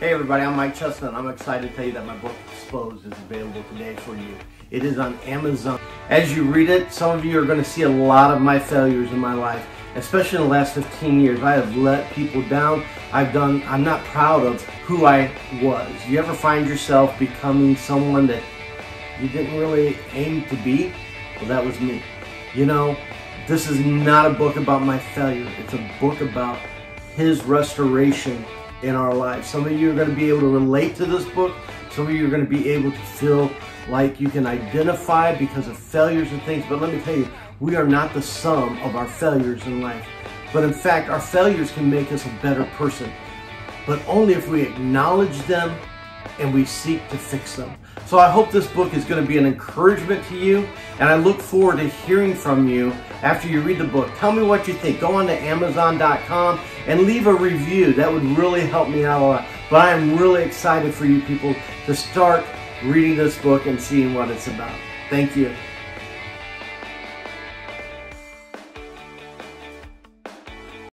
Hey everybody, I'm Mike Chestnut. I'm excited to tell you that my book Exposed is available today for you. It is on Amazon. As you read it, some of you are going to see a lot of my failures in my life, especially in the last 15 years. I have let people down. I've done, I'm not proud of who I was. You ever find yourself becoming someone that you didn't really aim to be? Well, that was me. You know, this is not a book about my failure. It's a book about his restoration in our lives. Some of you are going to be able to relate to this book. Some of you are going to be able to feel like you can identify because of failures and things. But let me tell you, we are not the sum of our failures in life. But in fact, our failures can make us a better person. But only if we acknowledge them and we seek to fix them. So I hope this book is going to be an encouragement to you, and I look forward to hearing from you after you read the book. Tell me what you think. Go on to Amazon.com and leave a review. That would really help me out a lot. But I am really excited for you people to start reading this book and seeing what it's about. Thank you.